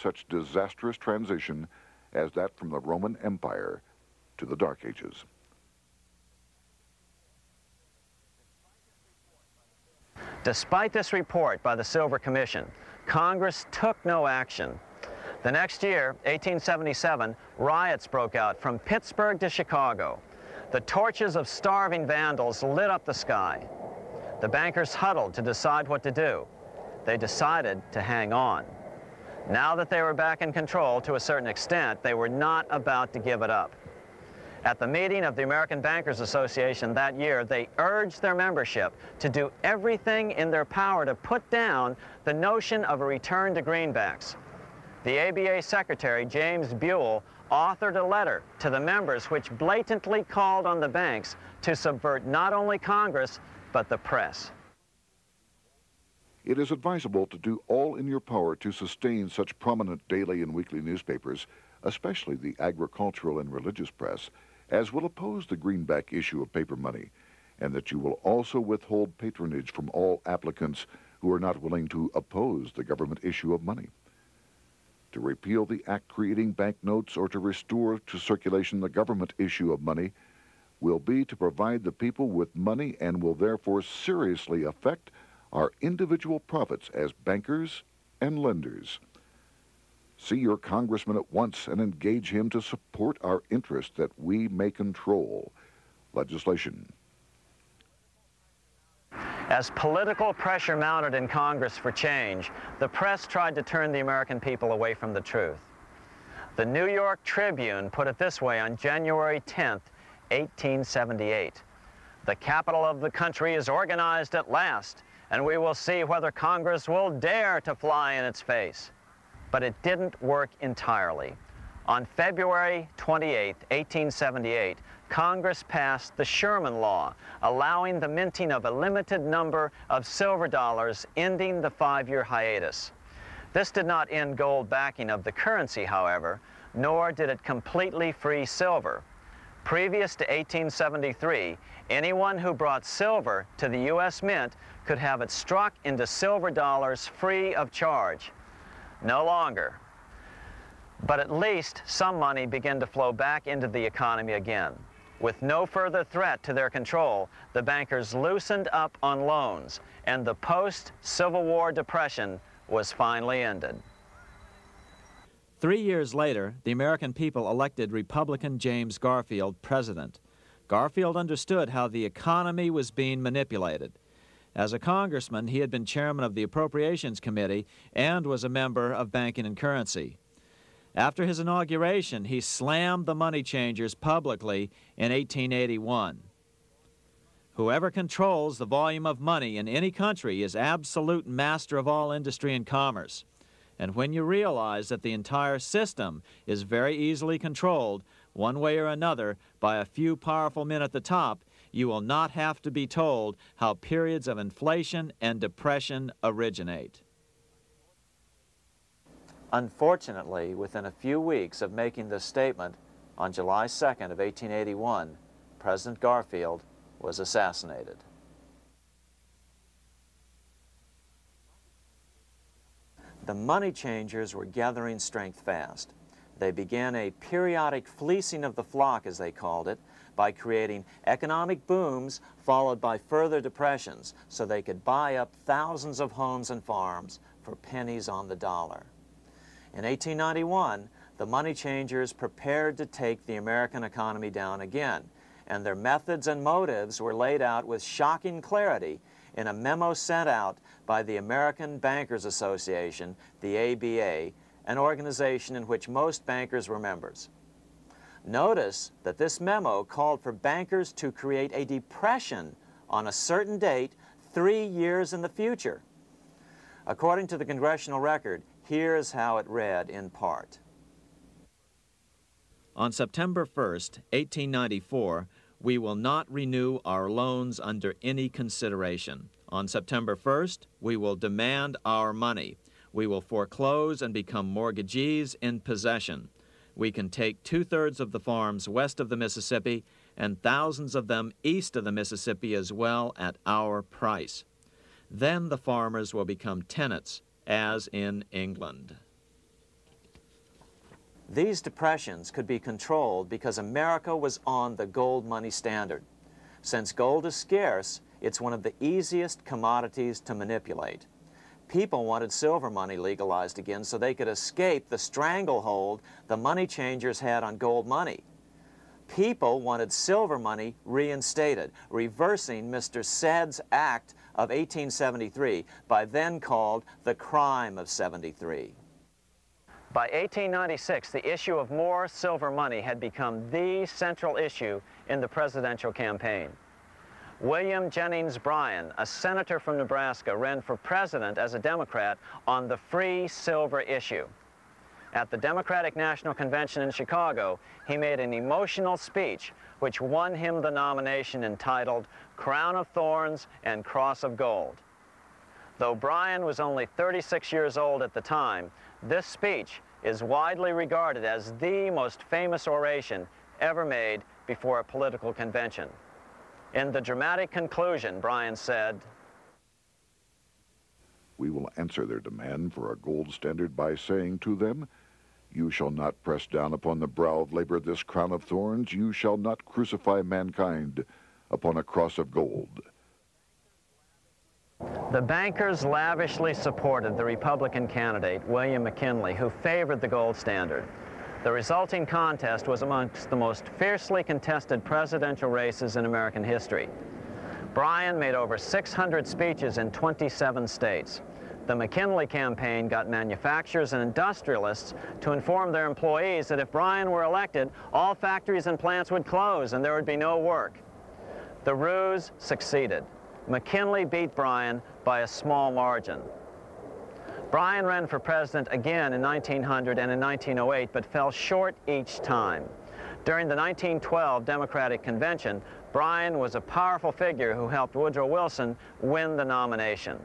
such disastrous transition as that from the Roman Empire to the Dark Ages. Despite this report by the Silver Commission, Congress took no action. The next year, 1877, riots broke out from Pittsburgh to Chicago. The torches of starving vandals lit up the sky. The bankers huddled to decide what to do. They decided to hang on. Now that they were back in control to a certain extent, they were not about to give it up. At the meeting of the American Bankers Association that year, they urged their membership to do everything in their power to put down the notion of a return to greenbacks. The ABA Secretary, James Buell, authored a letter to the members which blatantly called on the banks to subvert not only Congress, but the press. It is advisable to do all in your power to sustain such prominent daily and weekly newspapers, especially the agricultural and religious press, as will oppose the greenback issue of paper money, and that you will also withhold patronage from all applicants who are not willing to oppose the government issue of money. To repeal the act creating banknotes or to restore to circulation the government issue of money will be to provide the people with money and will therefore seriously affect our individual profits as bankers and lenders. See your congressman at once and engage him to support our interest that we may control legislation. As political pressure mounted in Congress for change, the press tried to turn the American people away from the truth. The New York Tribune put it this way on January 10, 1878. The capital of the country is organized at last and we will see whether Congress will dare to fly in its face. But it didn't work entirely. On February 28, 1878, Congress passed the Sherman Law, allowing the minting of a limited number of silver dollars, ending the five-year hiatus. This did not end gold backing of the currency, however, nor did it completely free silver. Previous to 1873, anyone who brought silver to the U.S. Mint could have it struck into silver dollars free of charge. No longer. But at least some money began to flow back into the economy again. With no further threat to their control, the bankers loosened up on loans, and the post-Civil War depression was finally ended. Three years later, the American people elected Republican James Garfield president. Garfield understood how the economy was being manipulated. As a congressman, he had been chairman of the Appropriations Committee and was a member of Banking and Currency. After his inauguration, he slammed the money changers publicly in 1881. Whoever controls the volume of money in any country is absolute master of all industry and commerce. And when you realize that the entire system is very easily controlled, one way or another, by a few powerful men at the top, you will not have to be told how periods of inflation and depression originate. Unfortunately, within a few weeks of making this statement, on July 2nd of 1881, President Garfield was assassinated. The money changers were gathering strength fast. They began a periodic fleecing of the flock, as they called it, by creating economic booms followed by further depressions so they could buy up thousands of homes and farms for pennies on the dollar. In 1891, the money changers prepared to take the American economy down again, and their methods and motives were laid out with shocking clarity in a memo sent out by the American Bankers Association, the ABA, an organization in which most bankers were members. Notice that this memo called for bankers to create a depression on a certain date three years in the future. According to the congressional record, here's how it read in part. On September 1st, 1894, we will not renew our loans under any consideration. On September 1st, we will demand our money. We will foreclose and become mortgagees in possession. We can take two-thirds of the farms west of the Mississippi and thousands of them east of the Mississippi as well at our price. Then the farmers will become tenants, as in England. These depressions could be controlled because America was on the gold money standard. Since gold is scarce, it's one of the easiest commodities to manipulate. People wanted silver money legalized again so they could escape the stranglehold the money changers had on gold money. People wanted silver money reinstated, reversing Mr. Seyd's Act of 1873, by then called the Crime of 73. By 1896, the issue of more silver money had become the central issue in the presidential campaign. William Jennings Bryan, a senator from Nebraska, ran for president as a Democrat on the free silver issue. At the Democratic National Convention in Chicago, he made an emotional speech which won him the nomination entitled Crown of Thorns and Cross of Gold. Though Bryan was only 36 years old at the time, this speech is widely regarded as the most famous oration ever made before a political convention. In the dramatic conclusion, Bryan said, We will answer their demand for a gold standard by saying to them, You shall not press down upon the brow of labor this crown of thorns. You shall not crucify mankind upon a cross of gold. The bankers lavishly supported the Republican candidate, William McKinley, who favored the gold standard. The resulting contest was amongst the most fiercely contested presidential races in American history. Bryan made over 600 speeches in 27 states. The McKinley campaign got manufacturers and industrialists to inform their employees that if Bryan were elected, all factories and plants would close and there would be no work. The ruse succeeded. McKinley beat Bryan by a small margin. Bryan ran for president again in 1900 and in 1908, but fell short each time. During the 1912 Democratic Convention, Bryan was a powerful figure who helped Woodrow Wilson win the nomination.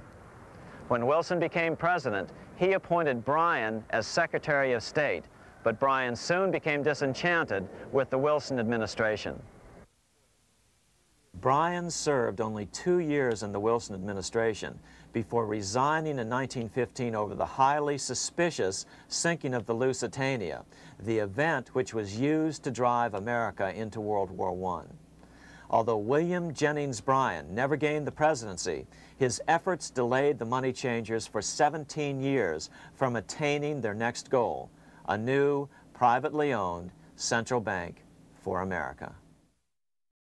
When Wilson became president, he appointed Bryan as Secretary of State, but Bryan soon became disenchanted with the Wilson administration. Bryan served only two years in the Wilson administration before resigning in 1915 over the highly suspicious sinking of the Lusitania, the event which was used to drive America into World War I. Although William Jennings Bryan never gained the presidency, his efforts delayed the money changers for 17 years from attaining their next goal, a new, privately owned central bank for America.